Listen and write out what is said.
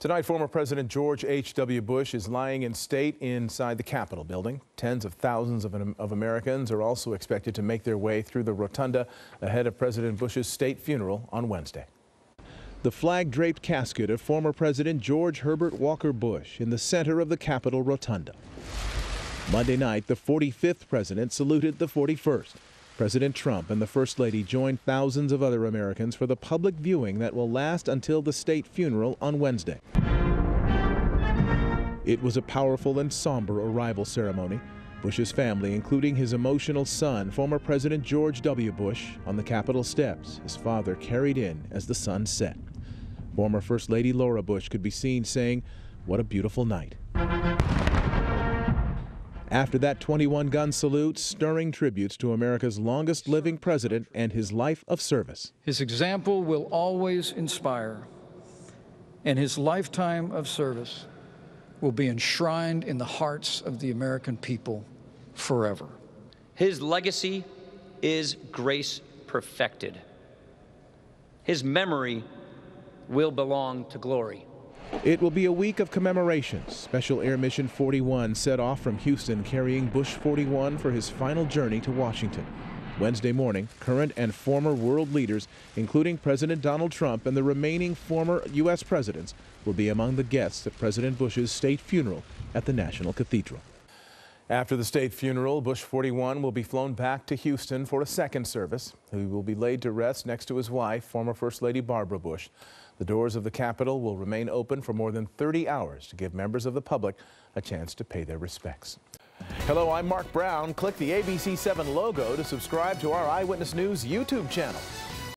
Tonight, former President George H.W. Bush is lying in state inside the Capitol building. Tens of thousands of, of, Americans are also expected to make their way through the rotunda ahead of President Bush's state funeral on Wednesday. The flag draped casket of former President George Herbert Walker Bush in the center of the Capitol rotunda. Monday night, the 45th president saluted the 41st. President Trump and the First Lady joined thousands of other Americans for the public viewing that will last until the state funeral on Wednesday. It was a powerful and somber arrival ceremony. Bush's family, including his emotional son, former President George W. Bush, on the Capitol steps, his father carried in as the sun set. Former First Lady Laura Bush could be seen saying, What a beautiful night. After that 21 gun salute, stirring tributes to America's longest living president and his life of service. His example will always inspire, and his lifetime of service will be enshrined in the hearts of the American people forever. His legacy is grace perfected. His memory will belong to glory. It will be a week of commemorations. Special Air Mission 41 set off from Houston carrying Bush 41 for his final journey to Washington. Wednesday morning, current and former world leaders, including President Donald Trump and the remaining former U.S. presidents, will be among the guests at President Bush's state funeral at the National Cathedral. After the state funeral, Bush 41 will be flown back to Houston for a second service. He will be laid to rest next to his wife, former First Lady Barbara Bush. The doors of the Capitol will remain open for more than 30 hours to give members of the public a chance to pay their respects. Hello, I'm Mark Brown. Click the ABC7 logo to subscribe to our Eyewitness News YouTube channel.